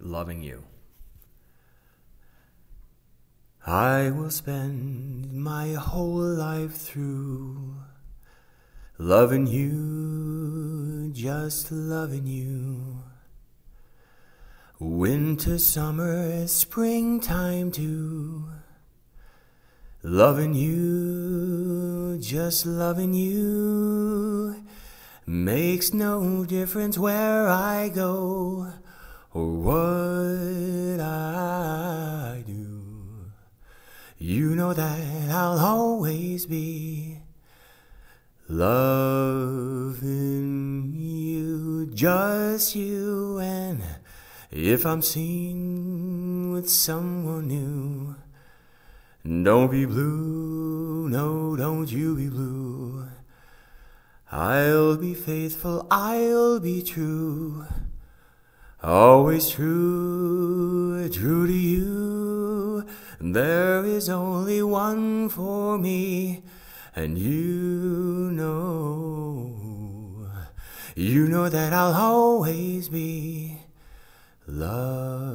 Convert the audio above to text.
loving you. I will spend my whole life through loving you, just loving you. Winter, summer, springtime too. Loving you, just loving you. Makes no difference where I go what I do. You know that I'll always be loving you, just you. And if I'm seen with someone new, don't be blue, no, don't you be blue. I'll be faithful, I'll be true. Always true, true to you. There is only one for me, and you know, you know that I'll always be loving